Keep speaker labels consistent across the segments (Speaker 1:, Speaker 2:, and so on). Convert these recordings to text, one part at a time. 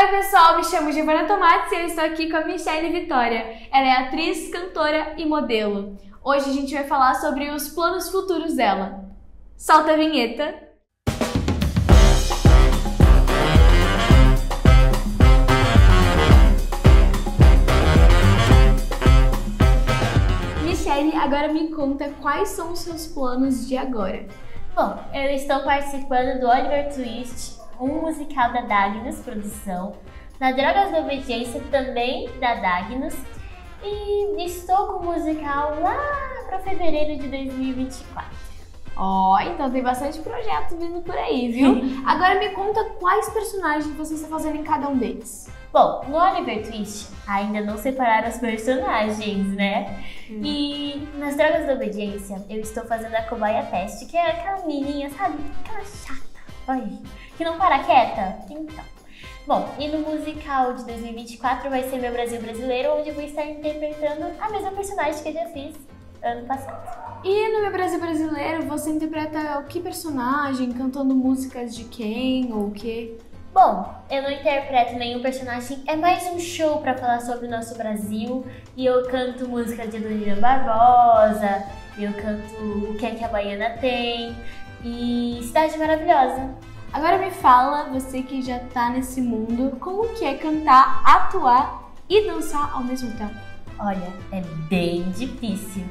Speaker 1: Oi pessoal, me chamo Giovana Tomates e eu estou aqui com a Michelle Vitória. Ela é atriz, cantora e modelo. Hoje a gente vai falar sobre os planos futuros dela. Solta a vinheta! Michelle, agora me conta quais são os seus planos de agora.
Speaker 2: Bom, eu estou participando do Oliver Twist, um musical da Dagnos Produção, na Drogas da Obediência também da Dagnos, e estou com o musical lá para fevereiro de 2024.
Speaker 1: Ó, oh, então tem bastante projeto vindo por aí, viu? Agora me conta quais personagens você está fazendo em cada um deles.
Speaker 2: Bom, no Oliver Twist ainda não separaram os personagens, né? Hum. E nas Drogas da Obediência eu estou fazendo a cobaia teste, que é aquela menininha, sabe? Aquela chata. Ai, que não para quieta? Então. Bom, e no musical de 2024 vai ser Meu Brasil Brasileiro, onde eu vou estar interpretando a mesma personagem que eu já fiz ano passado.
Speaker 1: E no Meu Brasil Brasileiro, você interpreta o que personagem? Cantando músicas de quem ou o quê?
Speaker 2: Bom, eu não interpreto nenhum personagem, é mais um show para falar sobre o nosso Brasil e eu canto música de Dona Barbosa, eu canto O que é que a Baiana tem e Cidade Maravilhosa.
Speaker 1: Agora me fala, você que já tá nesse mundo, como que é cantar, atuar e dançar ao mesmo tempo?
Speaker 2: Olha, é bem difícil.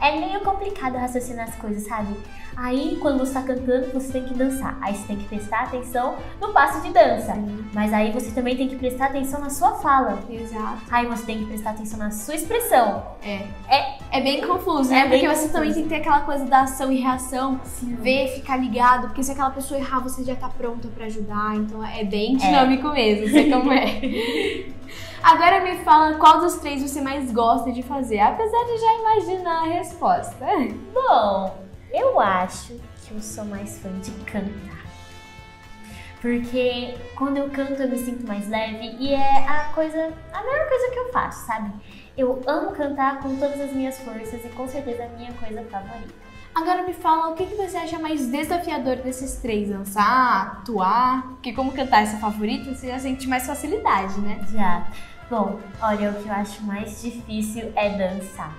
Speaker 2: É meio complicado raciocinar as coisas, sabe? Aí, quando você tá cantando, você tem que dançar. Aí você tem que prestar atenção no passo de dança. Sim. Mas aí você também tem que prestar atenção na sua fala.
Speaker 1: Exato.
Speaker 2: Aí você tem que prestar atenção na sua expressão.
Speaker 1: É. É, é bem confuso, né? É porque você confuso. também tem que ter aquela coisa da ação e reação, Sim. ver, ficar ligado. Porque se aquela pessoa errar, você já tá pronta para ajudar. Então é bem é. dinâmico é. mesmo, sei como é. Agora me fala qual dos três você mais gosta de fazer, apesar de já imaginar a resposta.
Speaker 2: Bom, eu acho que eu sou mais fã de cantar. Porque quando eu canto eu me sinto mais leve e é a coisa, a melhor coisa que eu faço, sabe? Eu amo cantar com todas as minhas forças e com certeza é a minha coisa favorita.
Speaker 1: Agora me fala o que, que você acha mais desafiador desses três? Dançar, atuar? Porque como cantar é seu favorito, você já sente mais facilidade, né?
Speaker 2: Já. Bom, olha, o que eu acho mais difícil é dançar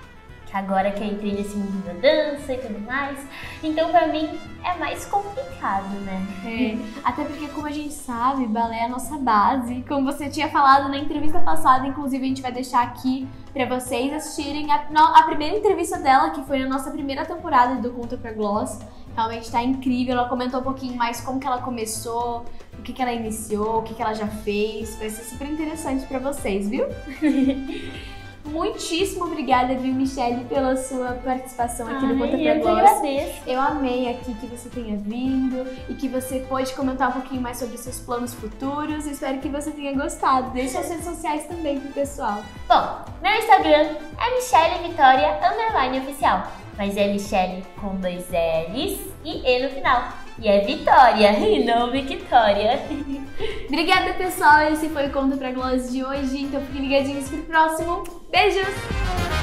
Speaker 2: agora que eu entrei nesse mundo da dança e tudo mais. Então, para mim, é mais complicado, né?
Speaker 1: É, até porque, como a gente sabe, balé é a nossa base. Como você tinha falado na entrevista passada, inclusive a gente vai deixar aqui para vocês assistirem a, a, primeira entrevista dela, que foi na nossa primeira temporada do Conta pra Gloss. Realmente tá incrível. Ela comentou um pouquinho mais como que ela começou, o que, que ela iniciou, o que, que ela já fez. Vai ser super interessante para vocês, viu? Muitíssimo obrigada, viu, Michelle, pela sua participação aqui Ai, no Conta Pra
Speaker 2: Eu agradeço.
Speaker 1: Eu amei aqui que você tenha vindo e que você pôde comentar um pouquinho mais sobre seus planos futuros. Espero que você tenha gostado. Deixe as redes sociais também pro pessoal.
Speaker 2: Bom, meu Instagram é Michelle Vitória Underline Oficial. Mas é Michelle com dois L's e E no final. E é Vitória, e não Victoria.
Speaker 1: Obrigada, pessoal. Esse foi o Conto Pra Gloss de hoje. Então fiquem ligadinhos pro próximo. Beijos!